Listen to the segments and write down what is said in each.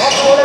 Vamos lá.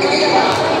Thank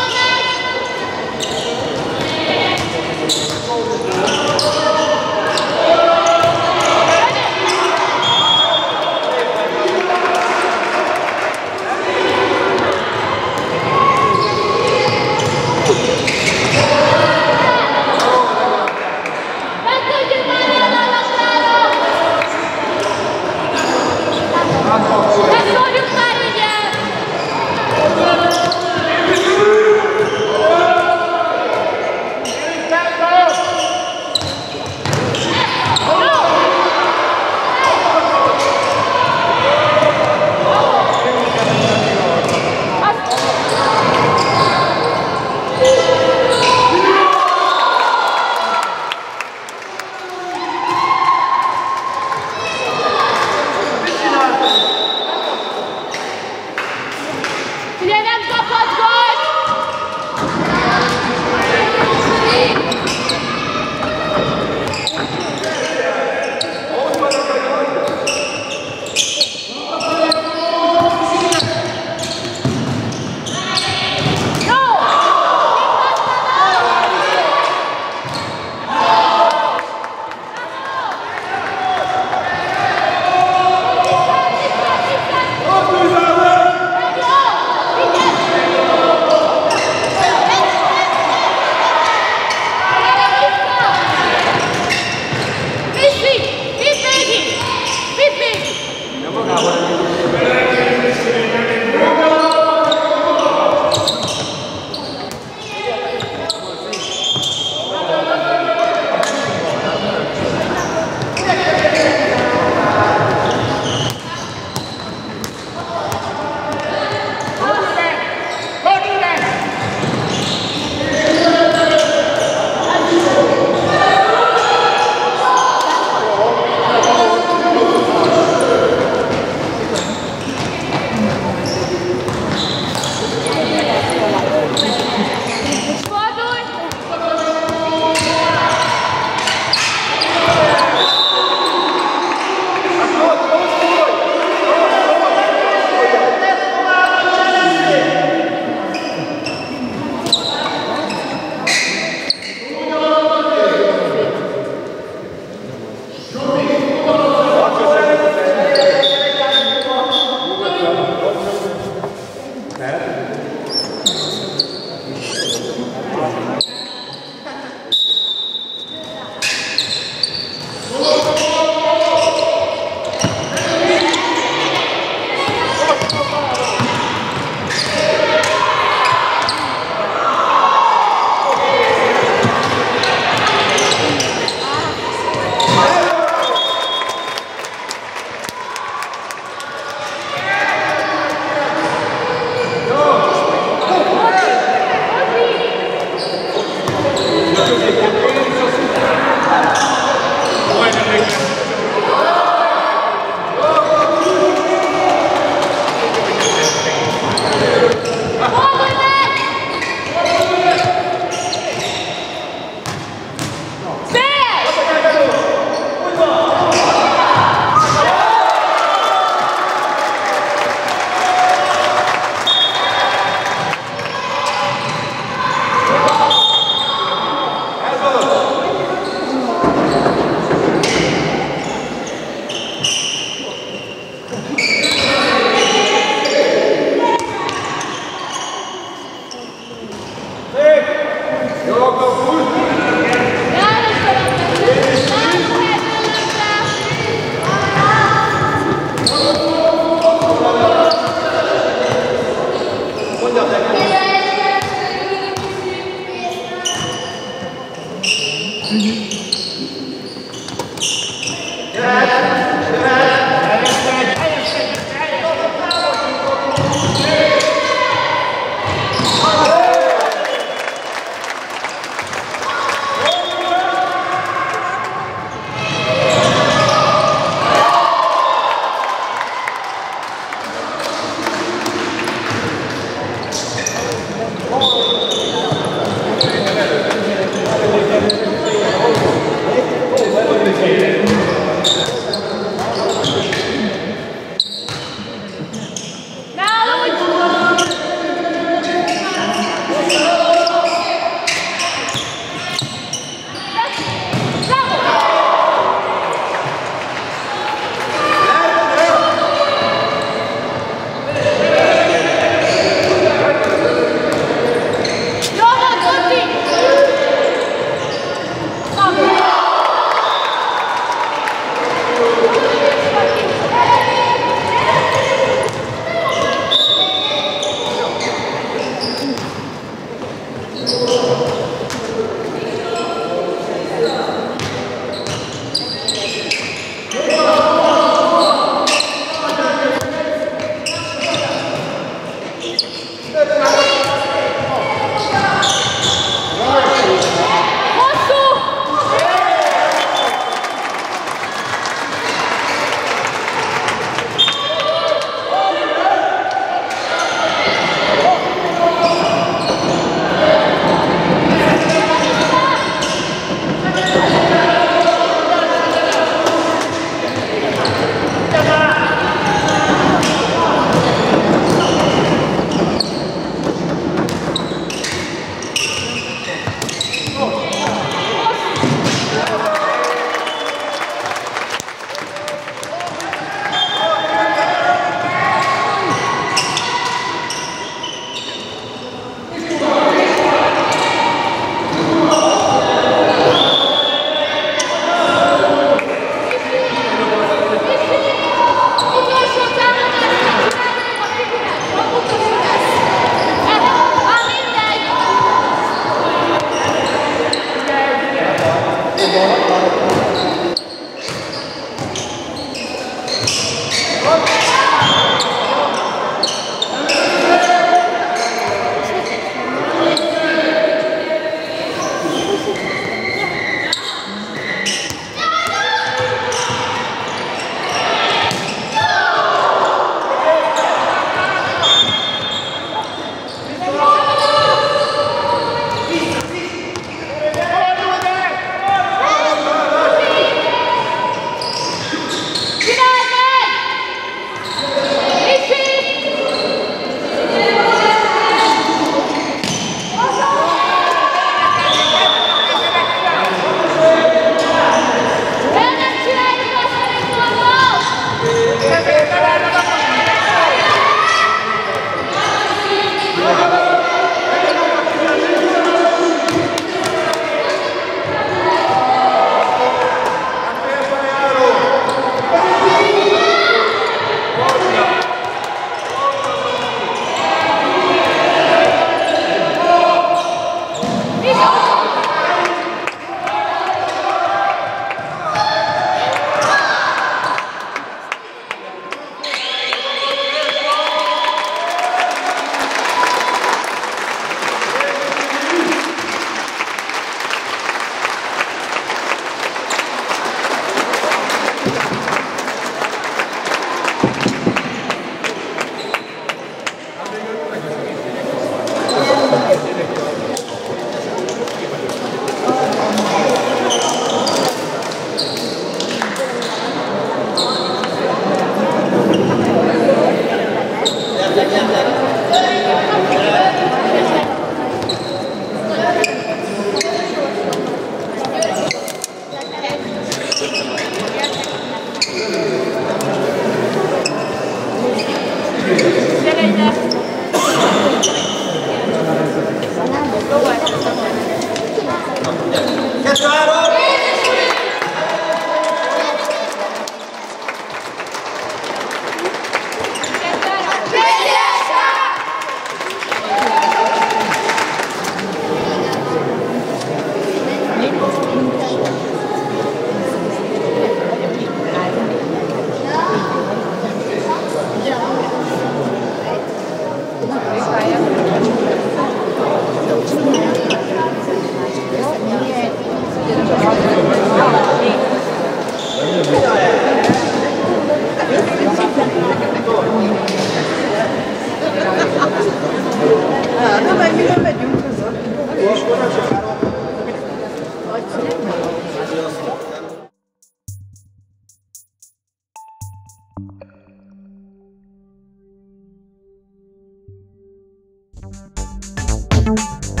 Música